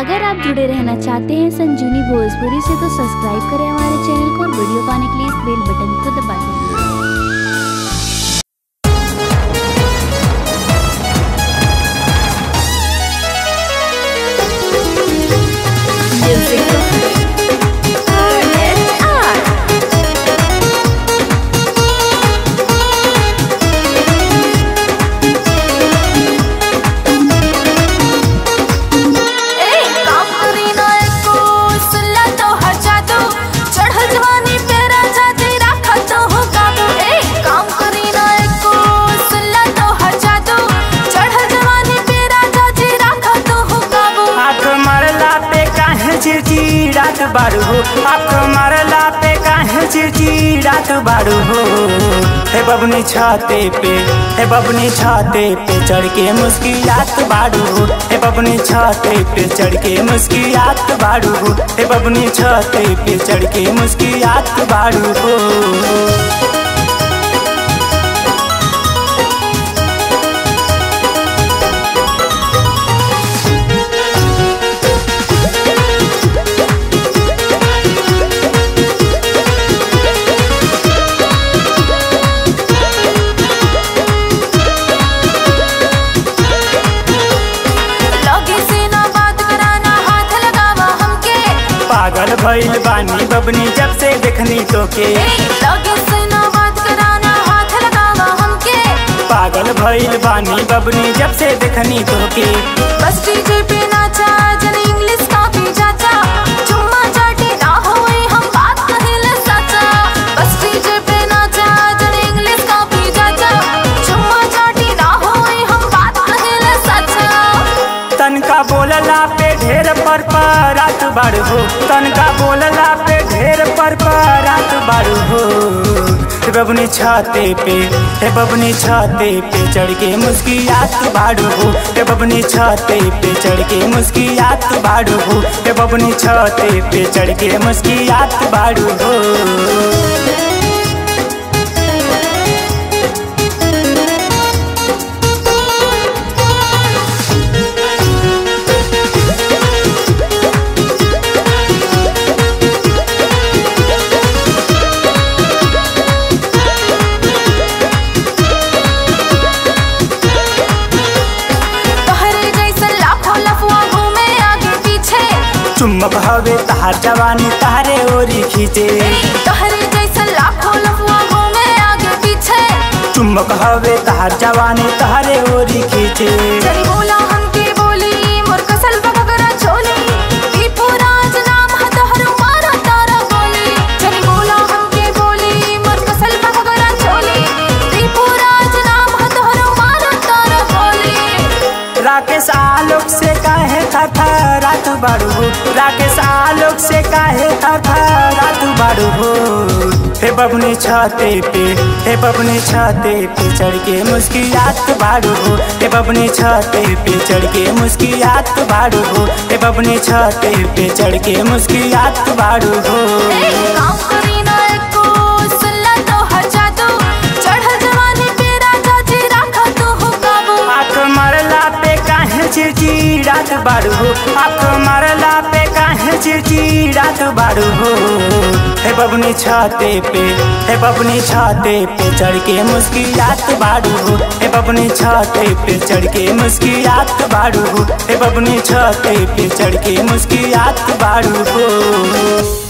अगर आप जुड़े रहना चाहते हैं संजूनी भोजपुरी से तो सब्सक्राइब करें हमारे चैनल को और वीडियो पाने के लिए इस बेल बटन को दबा दें चिड़चिड़ात बारू हो। आँख मारला पे काहे चिड़चिड़ात बारू हो। हे बबनी छाते पे, हे बबनी छाते पे चढ़ के मुस्कियात बारू हो। हे बबनी छाते पे चढ़ के मुस्कियात बारू हो। हे बबनी छाते पे चढ़ के मुस्कियात बारू हो। पागल भइल बानी बबनी जब से देखनी तो के पागल भइल बानी बबनी जब से देखनी तो के बस डीजे पे नाचा पर रात बार हो तनका बोलला पे ढेर पर रात हो हे बबनी छाते पे, हे बबनी छाते पे चढ़ के मुस्कियात बाड़ू हो हे बबनी छाते पे चढ़ के मुस्कियात बाड़ू हो हे बबनी छाते पे चढ़ के मुस्कियात बाड़ू हो चुम्बक हवे तहार जवानी तारे ओरी खींचे। तहरे जैसा लाखों लफुआ घूमे आगे पीछे। चुम्बक हवे तहार जवानी तारे ओरी खींचे। राकेश आलोक से काहे था रात बाड़ू राकेश आलोक से काहे था रात बाड़ू हो बबनी छाते पे, हे बबनी छाते पे चढ़ के मुस्कियात हो हे बबनी छाते पे चढ़ के मुस्कियात हो हे बबनी छाते पे चढ़ के मुस्कियात बाड़ू चिड़चिड़ात बाड़ू हो आप मरला पे काहे चिड़चिड़ात बाड़ू हो हे बबनी छाते पे, हे बबनी छाते पे चढ़ के मुस्कियात बाड़ू हो हे बबनी छाते पे चढ़ के मुस्कियात बाड़ू हो हे बबनी छाते पे चढ़ के मुस्कियात बाड़ू हो